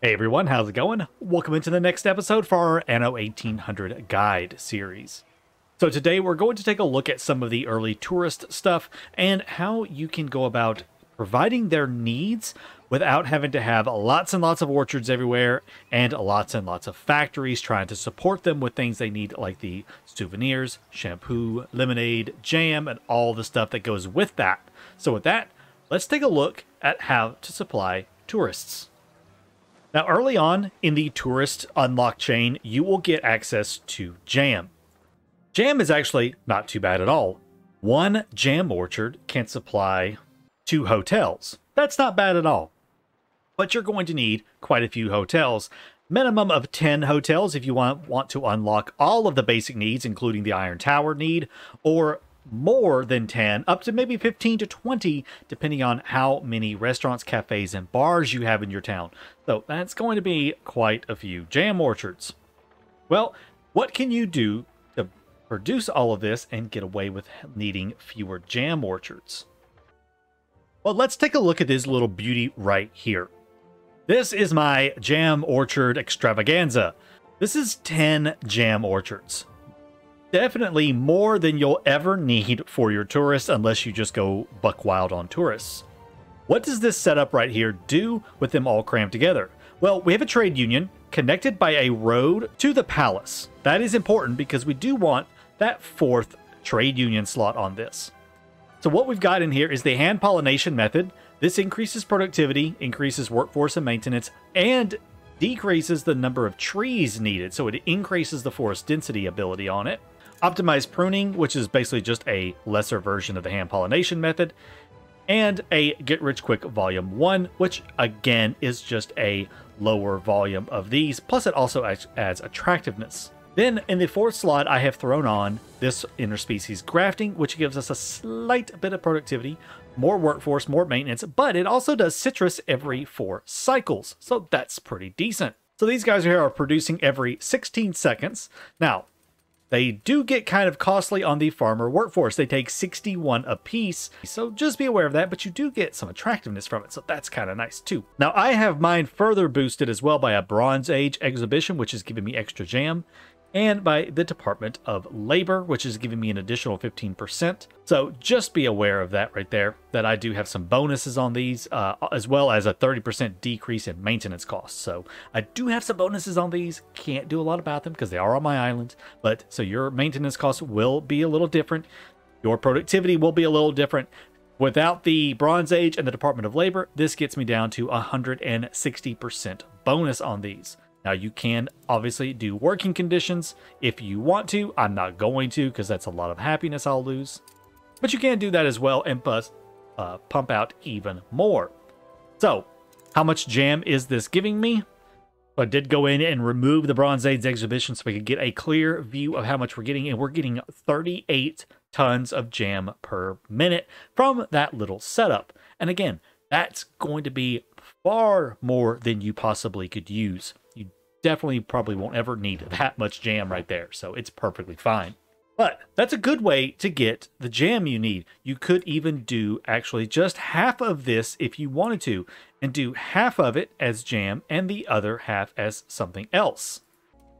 Hey everyone, how's it going? Welcome into the next episode for our Anno 1800 Guide series. So today we're going to take a look at some of the early tourist stuff and how you can go about providing their needs without having to have lots and lots of orchards everywhere and lots and lots of factories trying to support them with things they need like the souvenirs, shampoo, lemonade, jam, and all the stuff that goes with that. So with that, let's take a look at how to supply tourists. Now, early on in the tourist unlock chain, you will get access to jam. Jam is actually not too bad at all. One jam orchard can supply two hotels. That's not bad at all. But you're going to need quite a few hotels. Minimum of 10 hotels if you want, want to unlock all of the basic needs, including the Iron Tower need, or more than 10, up to maybe 15 to 20, depending on how many restaurants, cafes, and bars you have in your town. So that's going to be quite a few jam orchards. Well, what can you do to produce all of this and get away with needing fewer jam orchards? Well, let's take a look at this little beauty right here. This is my jam orchard extravaganza. This is 10 jam orchards definitely more than you'll ever need for your tourists unless you just go buck wild on tourists. What does this setup right here do with them all crammed together? Well, we have a trade union connected by a road to the palace. That is important because we do want that fourth trade union slot on this. So what we've got in here is the hand pollination method. This increases productivity, increases workforce and maintenance, and decreases the number of trees needed. So it increases the forest density ability on it. Optimized pruning, which is basically just a lesser version of the hand pollination method, and a get rich quick volume 1, which again is just a lower volume of these, plus it also adds attractiveness. Then in the fourth slot, I have thrown on this interspecies grafting, which gives us a slight bit of productivity, more workforce, more maintenance, but it also does citrus every four cycles, so that's pretty decent. So these guys here are producing every 16 seconds. Now, they do get kind of costly on the farmer workforce. They take 61 a piece, so just be aware of that, but you do get some attractiveness from it, so that's kind of nice too. Now, I have mine further boosted as well by a Bronze Age exhibition, which is giving me extra jam, and by the Department of Labor, which is giving me an additional 15%. So just be aware of that right there, that I do have some bonuses on these, uh, as well as a 30% decrease in maintenance costs. So I do have some bonuses on these. Can't do a lot about them because they are on my island. But so your maintenance costs will be a little different. Your productivity will be a little different. Without the Bronze Age and the Department of Labor, this gets me down to 160% bonus on these. Now, you can obviously do working conditions if you want to. I'm not going to because that's a lot of happiness I'll lose. But you can do that as well and plus, uh, pump out even more. So, how much jam is this giving me? I did go in and remove the Bronze Age exhibition so we could get a clear view of how much we're getting. And we're getting 38 tons of jam per minute from that little setup. And again, that's going to be far more than you possibly could use definitely probably won't ever need mm-hmm. that much jam right there. So it's perfectly fine. But that's a good way to get the jam you need. You could even do actually just half of this if you wanted to, and do half of it as jam and the other half as something else.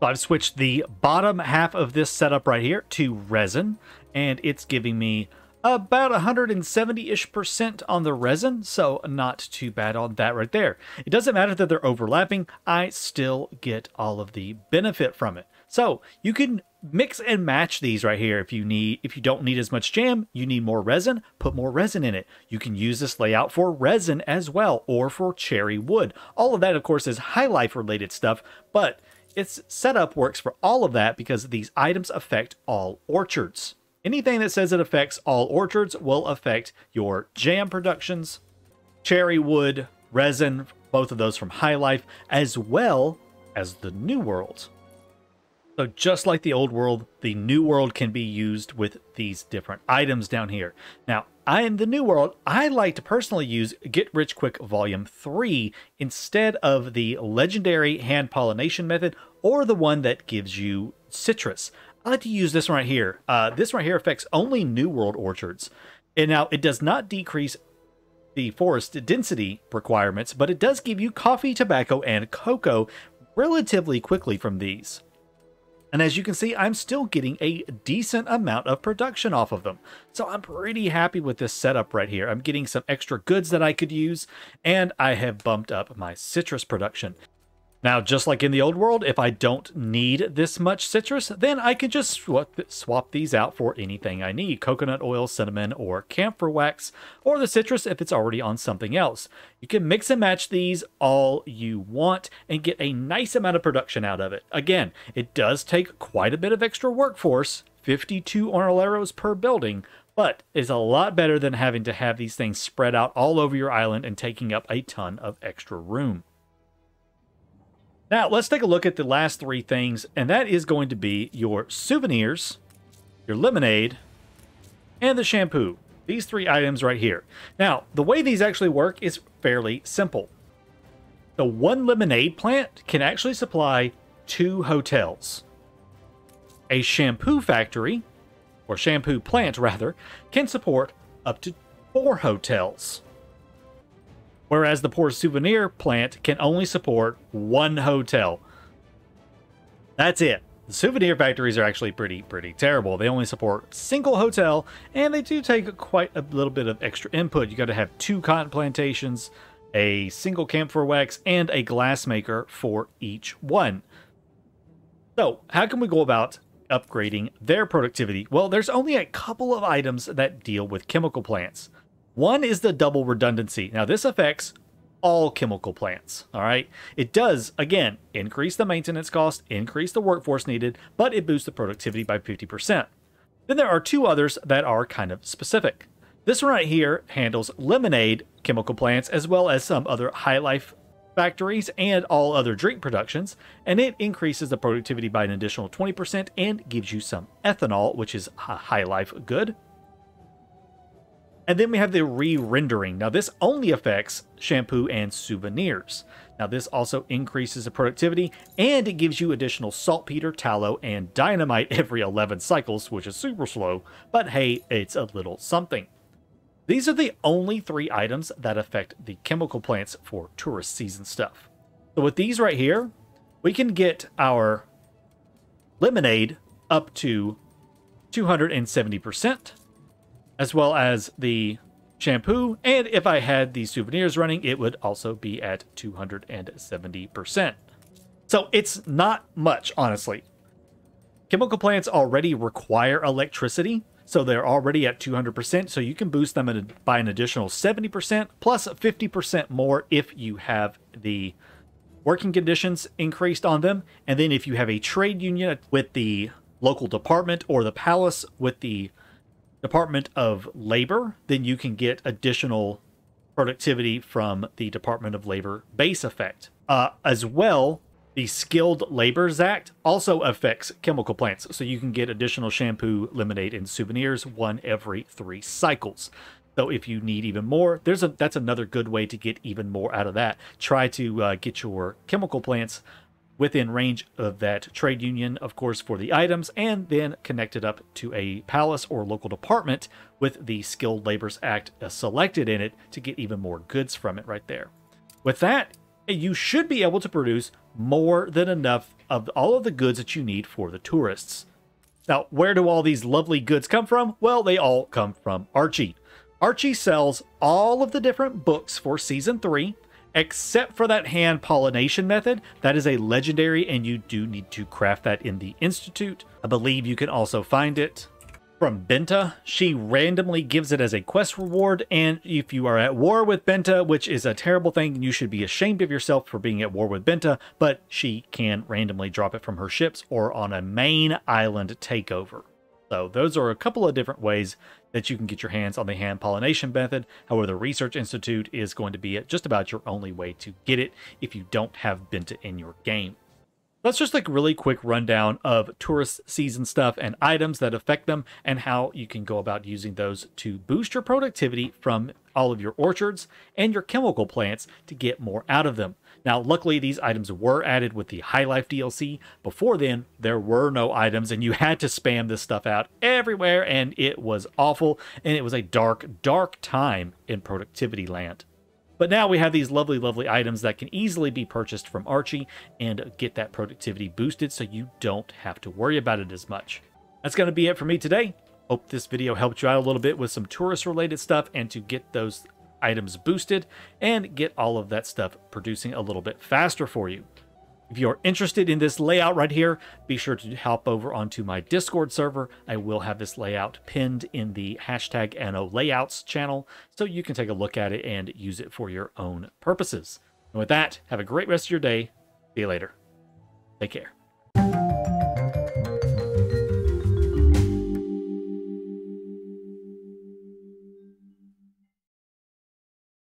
So I've switched the bottom half of this setup right here to resin, and it's giving me about 170-ish percent on the resin, so not too bad on that right there. It doesn't matter that they're overlapping, I still get all of the benefit from it. So you can mix and match these right here if you need if you don't need as much jam you need more resin put more resin in it you can use this layout for resin as well or for cherry wood all of that of course is high life related stuff but its setup works for all of that because these items affect all orchards Anything that says it affects all orchards will affect your jam productions, cherry wood, resin, both of those from High Life, as well as the New World. So just like the old world, the new world can be used with these different items down here. Now, I am the new world. I like to personally use Get Rich Quick Volume 3 instead of the legendary hand pollination method or the one that gives you citrus. I like to use this one right here. Uh, this right here affects only New World orchards. And now it does not decrease the forest density requirements, but it does give you coffee, tobacco, and cocoa relatively quickly from these. And as you can see, I'm still getting a decent amount of production off of them. So I'm pretty happy with this setup right here. I'm getting some extra goods that I could use, and I have bumped up my citrus production. Now, just like in the old world, if I don't need this much citrus, then I can just swap, swap these out for anything I need. Coconut oil, cinnamon, or camphor wax, or the citrus if it's already on something else. You can mix and match these all you want and get a nice amount of production out of it. Again, it does take quite a bit of extra workforce, 52 arrows per building, but is a lot better than having to have these things spread out all over your island and taking up a ton of extra room. Now, let's take a look at the last three things, and that is going to be your souvenirs, your lemonade, and the shampoo. These three items right here. Now, the way these actually work is fairly simple. The one lemonade plant can actually supply two hotels. A shampoo factory, or shampoo plant rather, can support up to four hotels whereas the Poor Souvenir plant can only support one hotel. That's it. The souvenir factories are actually pretty pretty terrible. They only support single hotel, and they do take quite a little bit of extra input. You got to have two cotton plantations, a single camphor wax, and a glassmaker for each one. So, how can we go about upgrading their productivity? Well, there's only a couple of items that deal with chemical plants. One is the double redundancy. Now, this affects all chemical plants. All right. It does, again, increase the maintenance cost, increase the workforce needed, but it boosts the productivity by 50%. Then there are two others that are kind of specific. This one right here handles lemonade chemical plants as well as some other high life factories and all other drink productions, and it increases the productivity by an additional 20% and gives you some ethanol, which is a high life good. And then we have the re-rendering. Now this only affects shampoo and souvenirs. Now this also increases the productivity and it gives you additional saltpeter, tallow, and dynamite every 11 cycles, which is super slow, but hey, it's a little something. These are the only three items that affect the chemical plants for tourist season stuff. So with these right here, we can get our lemonade up to 270% as well as the shampoo. And if I had the souvenirs running, it would also be at 270%. So it's not much, honestly. Chemical plants already require electricity, so they're already at 200%, so you can boost them by an additional 70% plus 50% more if you have the working conditions increased on them. And then if you have a trade union with the local department or the palace with the Department of Labor, then you can get additional productivity from the Department of Labor base effect. Uh, as well, the Skilled Laborers Act also affects chemical plants, so you can get additional shampoo, lemonade, and souvenirs one every three cycles. So if you need even more, there's a that's another good way to get even more out of that. Try to uh, get your chemical plants within range of that trade union, of course, for the items, and then connect it up to a palace or local department with the Skilled Laborers Act uh, selected in it to get even more goods from it right there. With that, you should be able to produce more than enough of all of the goods that you need for the tourists. Now, where do all these lovely goods come from? Well, they all come from Archie. Archie sells all of the different books for season 3 except for that hand pollination method. That is a legendary, and you do need to craft that in the Institute. I believe you can also find it from Bente. She randomly gives it as a quest reward, and if you are at war with Bente, which is a terrible thing, you should be ashamed of yourself for being at war with Bente, but she can randomly drop it from her ships or on a main island takeover. So those are a couple of different ways that you can get your hands on the hand pollination method. However, the Research Institute is going to be just about your only way to get it if you don't have Bente in your game. That's just like really quick rundown of tourist season stuff and items that affect them and how you can go about using those to boost your productivity from all of your orchards and your chemical plants to get more out of them. Now, luckily, these items were added with the High Life DLC. Before then, there were no items, and you had to spam this stuff out everywhere, and it was awful. And it was a dark, dark time in productivity land. But now we have these lovely, lovely items that can easily be purchased from Archie and get that productivity boosted so you don't have to worry about it as much. That's going to be it for me today. Hope this video helped you out a little bit with some tourist related stuff and to get those items boosted and get all of that stuff producing a little bit faster for you. If you're interested in this layout right here, be sure to hop over onto my Discord server. I will have this layout pinned in the hashtag Anno Layouts channel, so you can take a look at it and use it for your own purposes. And with that, have a great rest of your day. See you later. Take care.